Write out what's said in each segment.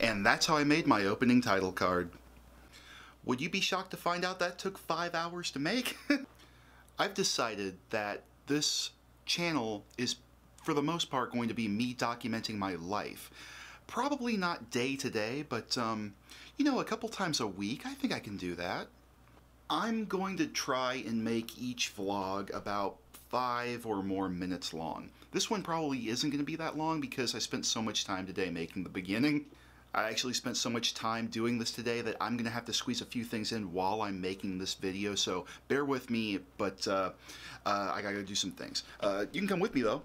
And that's how I made my opening title card. Would you be shocked to find out that took five hours to make? I've decided that this channel is, for the most part, going to be me documenting my life. Probably not day to day, but, um, you know, a couple times a week, I think I can do that. I'm going to try and make each vlog about five or more minutes long. This one probably isn't going to be that long because I spent so much time today making the beginning. I actually spent so much time doing this today that I'm going to have to squeeze a few things in while I'm making this video, so bear with me, but uh, uh, I gotta do some things. Uh, you can come with me though.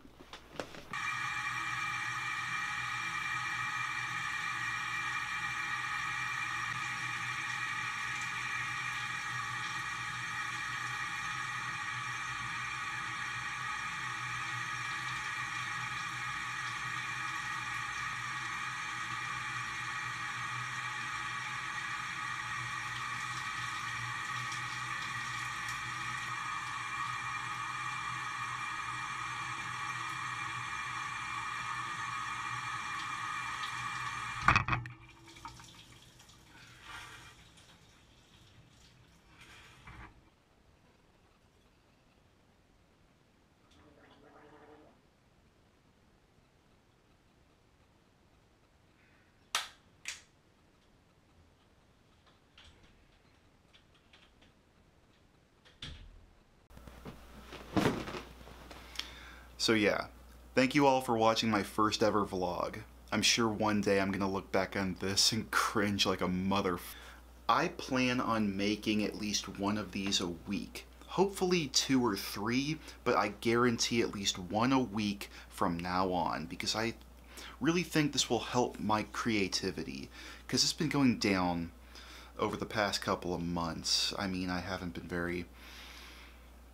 So yeah, thank you all for watching my first ever vlog. I'm sure one day I'm gonna look back on this and cringe like a mother. I plan on making at least one of these a week. Hopefully two or three, but I guarantee at least one a week from now on because I really think this will help my creativity because it's been going down over the past couple of months. I mean, I haven't been very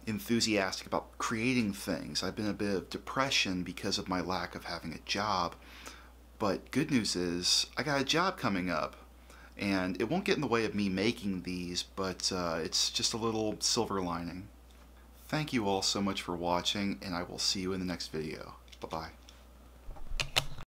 enthusiastic about creating things. I've been a bit of depression because of my lack of having a job. But good news is, I got a job coming up. And it won't get in the way of me making these, but uh, it's just a little silver lining. Thank you all so much for watching, and I will see you in the next video. Bye-bye.